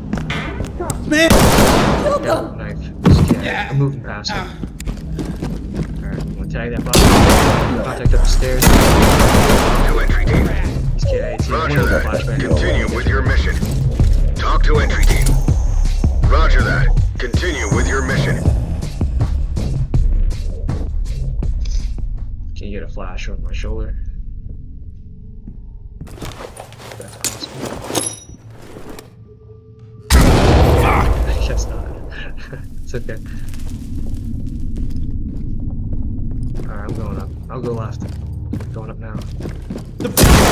what? Man! Yeah, knife. Just kidding. Yeah. I'm moving past him. Ah, Alright, I'm gonna tag that body. Contact up the stairs. To entry team. He's KIA. Roger that. Continue with your mission. TOC to entry team. Roger that. Continue with your mission. Can you get a flash on my shoulder? Alright, I'm going up. I'll go left. Going up now. the 20k left side.